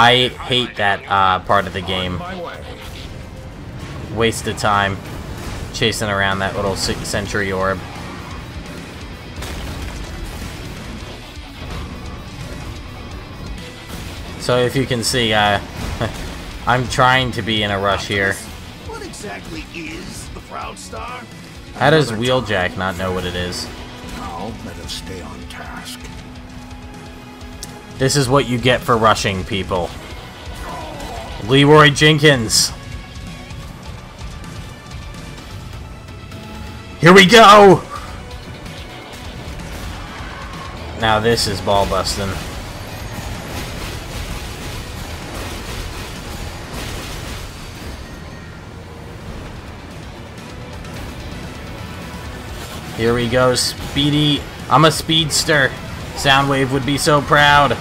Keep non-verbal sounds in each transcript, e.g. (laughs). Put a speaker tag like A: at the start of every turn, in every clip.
A: I hate that uh, part of the game. Waste of time chasing around that little century Orb. So if you can see, uh, (laughs) I'm trying to be in a rush here.
B: What exactly is the Proud Star?
A: How does Wheeljack not know what it is?
C: Let us stay on task.
A: This is what you get for rushing people. Leroy Jenkins. Here we go! Now this is ball busting. Here we go, Speedy. I'm a speedster. Soundwave would be so proud.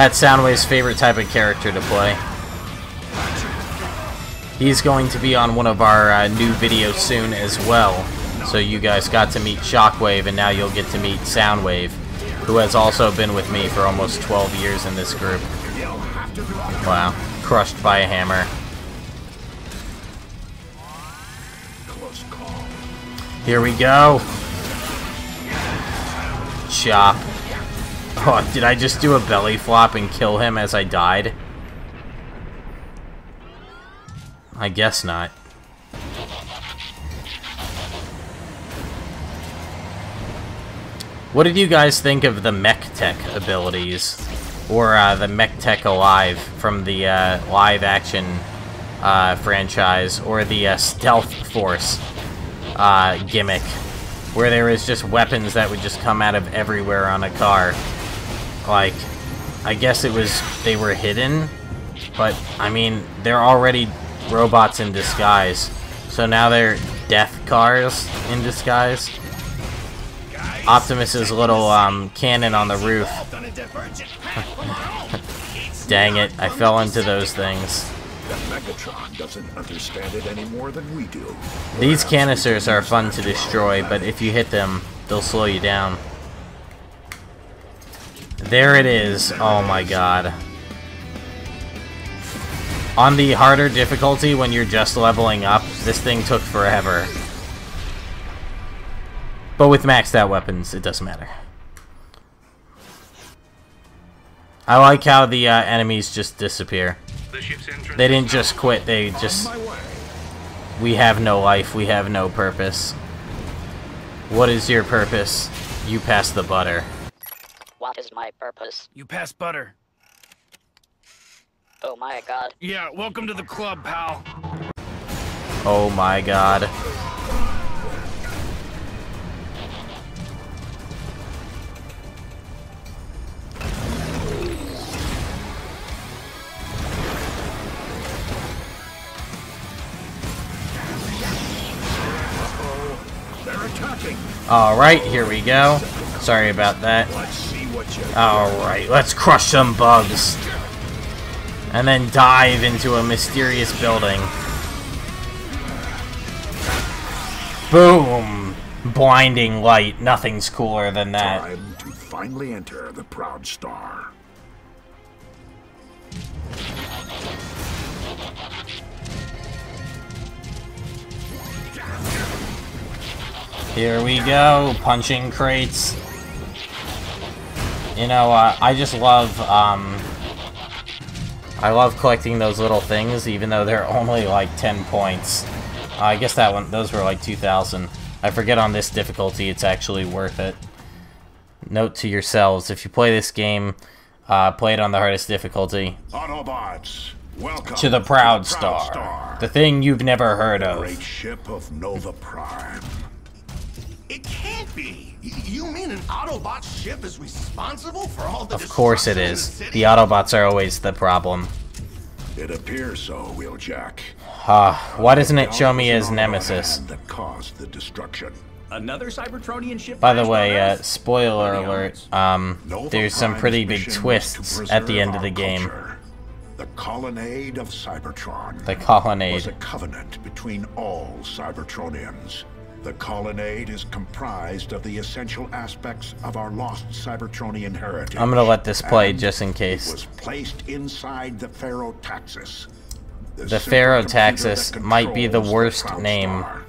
A: That's Soundwave's favorite type of character to play. He's going to be on one of our uh, new videos soon as well. So you guys got to meet Shockwave, and now you'll get to meet Soundwave, who has also been with me for almost 12 years in this group. Wow. Crushed by a hammer. Here we go. Chop. Oh, did I just do a belly flop and kill him as I died? I guess not. What did you guys think of the Mech Tech abilities? Or uh, the Mech Tech Alive from the uh, live action uh, franchise? Or the uh, Stealth Force uh, gimmick, where there was just weapons that would just come out of everywhere on a car. Like, I guess it was, they were hidden, but, I mean, they're already robots in disguise. So now they're death cars in disguise. Optimus's little um, cannon on the roof. (laughs) Dang it, I fell into those things. These canisters are fun to destroy, but if you hit them, they'll slow you down. There it is. Oh my god. On the harder difficulty, when you're just leveling up, this thing took forever. But with maxed out weapons, it doesn't matter. I like how the uh, enemies just disappear. They didn't just quit, they just... We have no life, we have no purpose. What is your purpose? You pass the butter.
D: What is my purpose?
E: You pass butter.
D: Oh my god.
E: Yeah, welcome to the club, pal.
A: Oh my god. Alright, here we go. Sorry about that. Alright, let's crush some bugs. And then dive into a mysterious building. Boom! Blinding light. Nothing's cooler than that.
C: Time to finally enter the Proud Star.
A: Here we go, punching crates. You know, uh, I just love, um... I love collecting those little things, even though they're (laughs) only like 10 points. Uh, I guess that one, those were like 2,000. I forget on this difficulty, it's actually worth it. Note to yourselves, if you play this game, uh, play it on the hardest difficulty.
C: Autobots, welcome
A: to the Proud,
C: to the Proud
A: Star,
C: Star,
A: the thing you've never heard
C: the
A: of.
C: great ship of Nova Prime.
B: It can't be. You mean an Autobot ship is responsible for all the
A: Of course it
B: destruction in
A: is.
B: the?
A: The Autobots are always the problem.
C: It appears so, Wheeljack.
A: Ah, why doesn't it show me
C: was
A: as Nemesis?
C: That caused the destruction.
F: Another Cybertronian ship
A: By the way, uh, spoiler
F: Bloody
A: alert, um, there's some pretty big
C: mission was to
A: twists at the end of the game.
C: culture. The colonnade of Cybertron
A: The colonnade.
C: was a covenant between all Cybertronians. The colonnade is comprised of the essential aspects of our lost Cybertronian heritage.
A: I'm gonna let this play
C: and
A: just in
C: It
A: case.
C: was placed inside the Pharaotaxis.
A: The
C: supercomputer
A: Pharaotaxis
C: that
A: might be the worst
C: Proud
A: name
C: Star.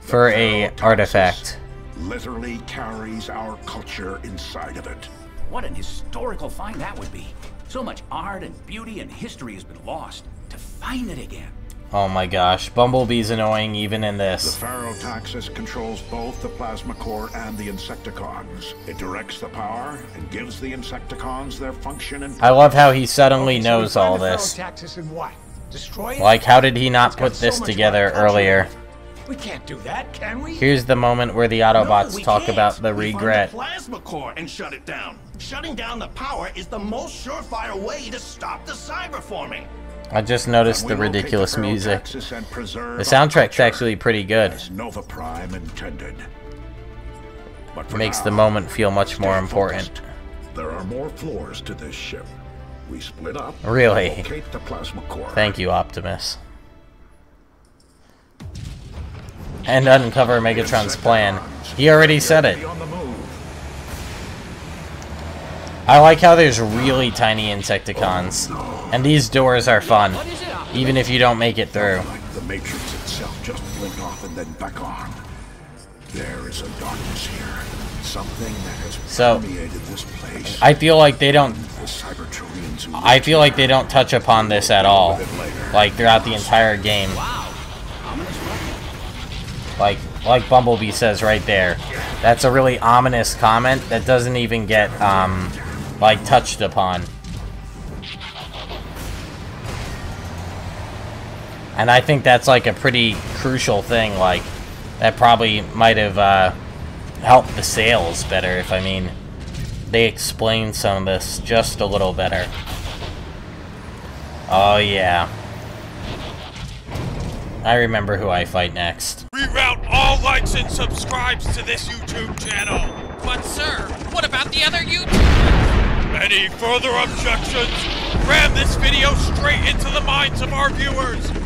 A: for a artifact.
C: Literally carries our culture inside of it.
F: What an historical find that would be. So much art and beauty and history has been lost. To find it again.
A: Oh my gosh, Bumblebee's annoying even in this.
C: The
A: this.
C: Pharaotaxis controls both the plasma core and the Insecticons. It directs the power and gives the Insecticons their function and
A: I love how he suddenly knows
G: So we
A: all this.
G: And what? Destroy?
A: Like, how did he not
G: It's
A: put
G: so
A: this
G: much
A: together earlier?
G: We can't do that, can we?
A: Here's the moment where the Autobots
B: we
A: talk
B: can't.
A: about the
B: We find
A: regret.
B: the plasma core and shut it down. Shutting down the power is the most surefire way to stop the cyber forming.
A: I just noticed the ridiculous music.
C: Pharaotaxis and preserve
A: The soundtrack's actually pretty good.
C: Nova Prime intended. But
A: Makes
C: now,
A: the moment feel much more important.
C: focused. There are more floors to this ship. We split up.
A: Really?
C: The plasma core.
A: Thank you, Optimus. And uncover Megatron's plan. He already said it.
C: Be on the move.
A: I like how there's really tiny Insecticons. And these doors are fun. Even if you don't make it through.
C: Like the Matrix itself just blinked off and then back on. There is a darkness here. Something that has
A: So,
C: permeated this place.
A: I feel like they don't
C: the Cybertronians who
A: I feel like they don't touch upon this at all. Like throughout the entire game. Like like Bumblebee says right there. That's a really ominous comment that doesn't even get um like touched upon. And I think that's like a pretty crucial thing like that probably might have uh helped the sales better if I mean they explained some of this just a little better. Oh yeah. I remember who I fight next.
H: Reroute all likes and subscribes to this YouTube channel.
I: But sir, what about the other YouTubers?
H: Any further objections? Ram this video straight into the minds of our viewers.